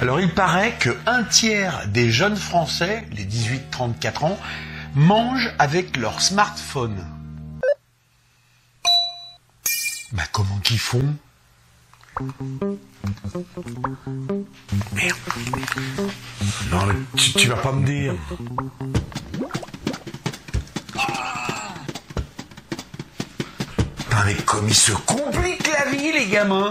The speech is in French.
Alors il paraît que un tiers des jeunes Français, les 18-34 ans, mangent avec leur smartphone. Bah comment qu'ils font? Merde. Non tu, tu vas pas me dire. Putain mais comme ils se compliquent la vie les gamins